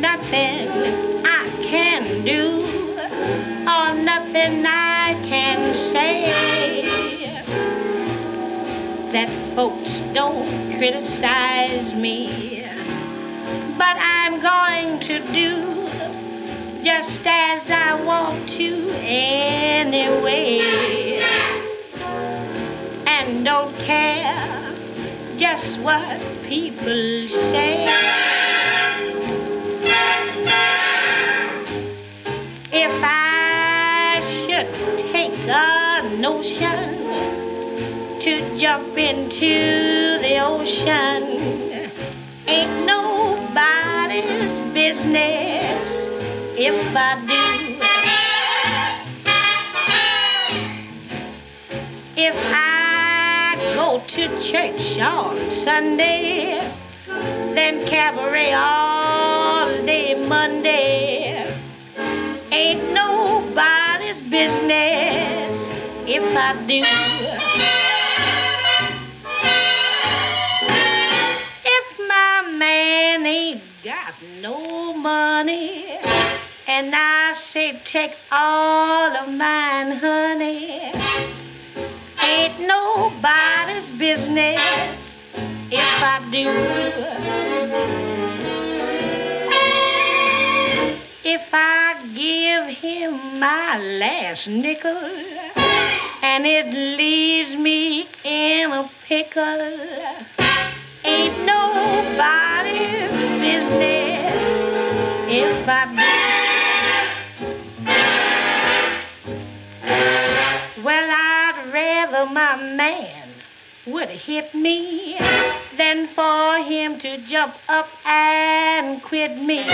nothing I can do or nothing I can say. That folks don't criticize me but I'm going to do just as I want to anyway. And don't care just what people say. To jump into the ocean, ain't nobody's business if I do. If I go to church on Sunday, then cabaret all day Monday, I do. If my man ain't got no money, and I say take all of mine, honey, ain't nobody's business if I do. If I give him my last nickel and it leaves me in a pickle, ain't nobody's business if I do. Well, I'd rather my man would hit me than for him to jump up and quit me.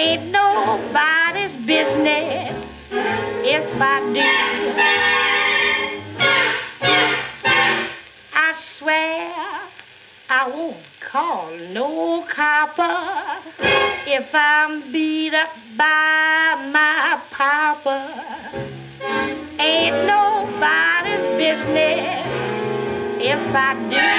Ain't nobody's business if I do. I swear I won't call no copper if I'm beat up by my papa. Ain't nobody's business if I do.